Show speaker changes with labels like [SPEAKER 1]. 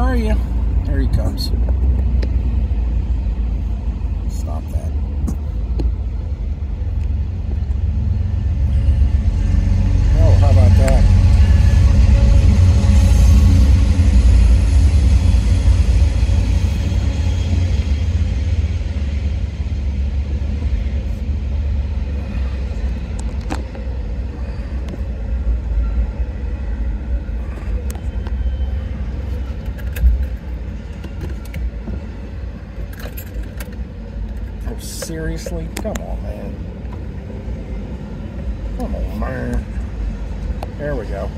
[SPEAKER 1] Where are you? There he comes. Seriously? Come on, man. Come on, man. There we go.